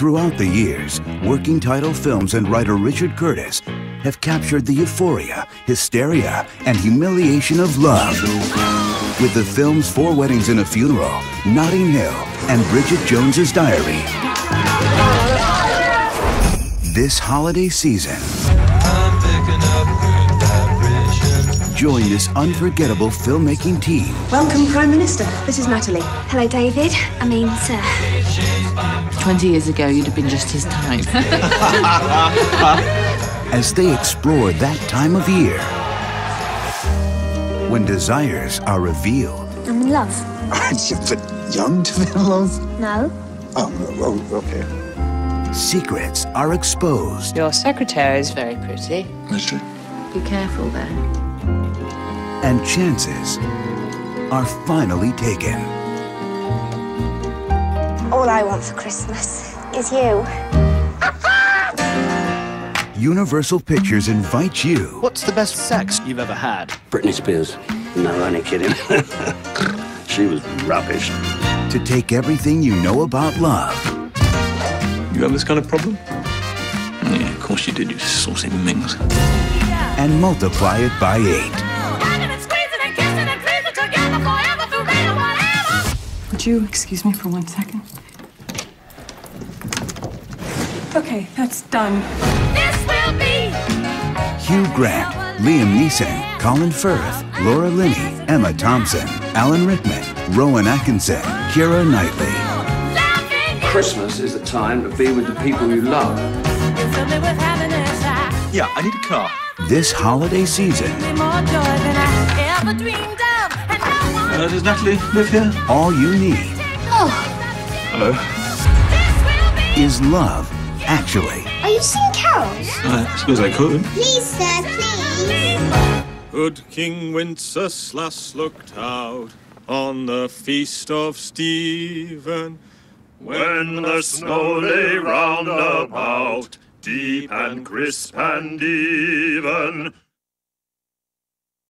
Throughout the years, Working Title Films and writer Richard Curtis have captured the euphoria, hysteria, and humiliation of love. With the films Four Weddings and a Funeral, Notting Hill, and Bridget Jones's Diary. This holiday season, join this unforgettable filmmaking team Welcome, Prime Minister. This is Natalie. Hello, David. I mean, sir. 20 years ago, you'd have been just his type. as they explore that time of year when desires are revealed. I'm in love. Aren't you a young to be in love? No. Oh, oh, okay. Secrets are exposed. Your secretary is very pretty. That's true. Be careful there. And chances are finally taken. All I want for Christmas is you. Universal Pictures invites you What's the best sex you've ever had? Britney Spears. No, only kidding. she was rubbish. to take everything you know about love You have this kind of problem? Yeah, of course you did, you saucy minx. and multiply it by eight. Would you excuse me for one second? Okay, that's done. This will be Hugh Grant, Liam Neeson, Colin Firth, Laura Linney, Emma Thompson, Alan Rickman, Rowan Atkinson, Keira Knightley. Christmas is the time to be with the people you love. Yeah, I need a car. This holiday season, Uh, does Natalie live here? all you need Oh. Hello. is love, actually. Are you singing carols? Uh, I suppose I could. Please, sir, please. Good King Wenceslas looked out on the feast of Stephen, when the snow lay round about, deep and crisp and even.